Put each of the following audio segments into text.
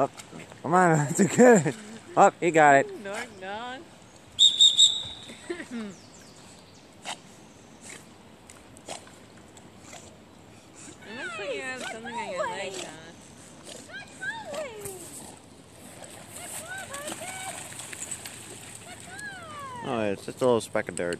Up. Come on, that's good. Up, he got it. Knock, knock. It looks like you have something on your leg, John. Oh, it's just a little speck of dirt.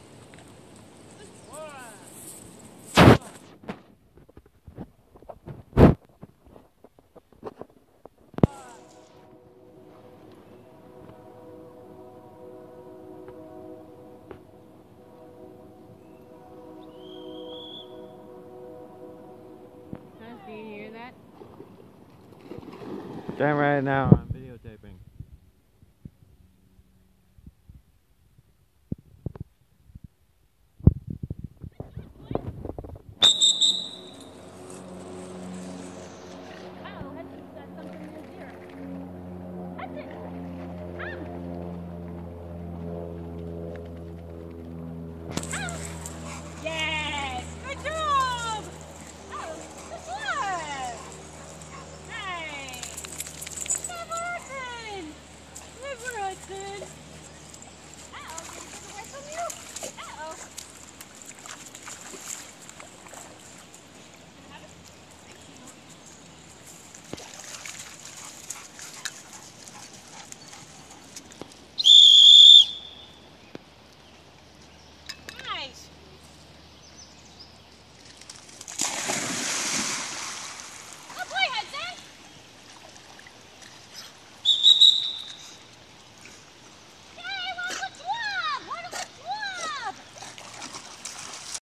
Do you hear that? Damn right now.